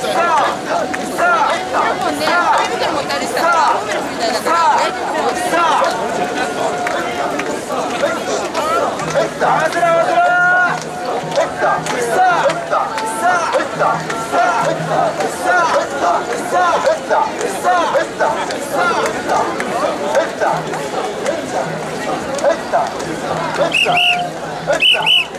はい、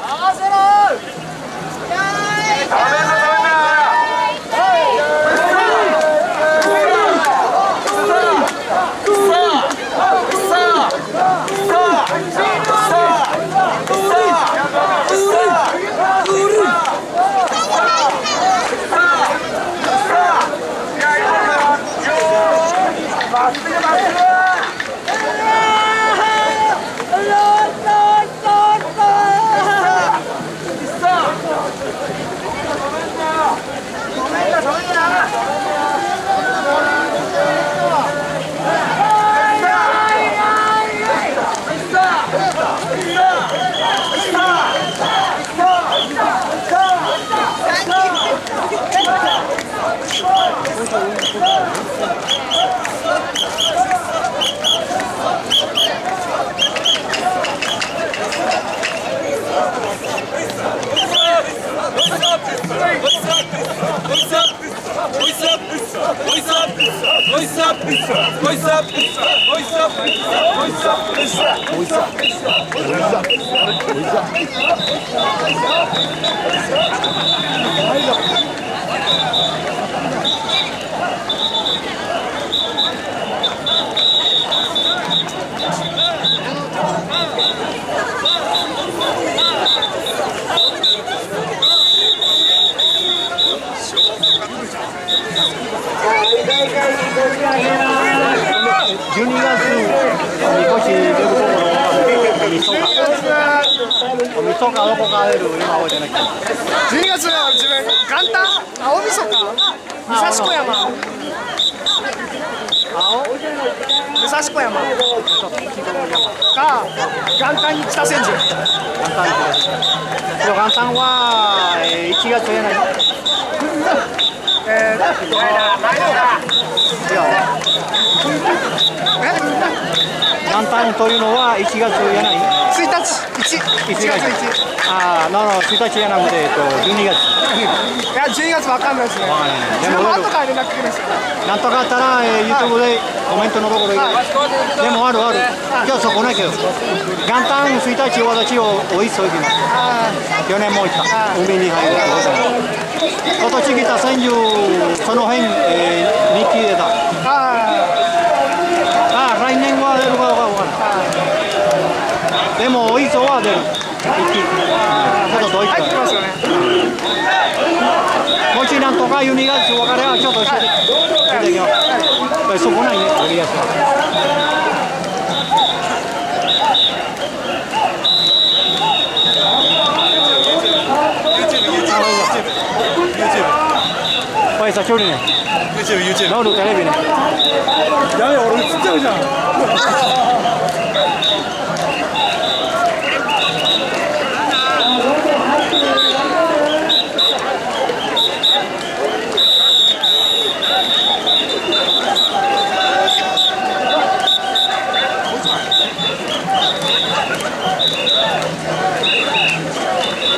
合わせろ Oh! 月みこし出るところはみそかみそかどこか出る今覚えてない12月は自分元旦青みそか武蔵小山青武蔵小山か元旦に北千住元旦ですでも元旦は、えー、1月やないえー、いや元旦というのは1月やない1日1 1月1ああ、なの1日やなくて、えっと、12月。いや12月わかんないですね。わかんない自分も後から連絡来るんですよなんとかあったら、えー、YouTube でコメントのところに、でもあるある、今日そこないけど、元旦1日私をおいそ行きます。あ去年も行った、海に入る今年来た千住、その辺、えー、日記出た。ーあああ、来年は出るかどうからない。でも、おいそは出る。ちょっとどういっー入ってきますよねもしなんとか12月分かればちょっとして出てきます。そこないね、やりやすい。やめ距俺映っちゃうじゃん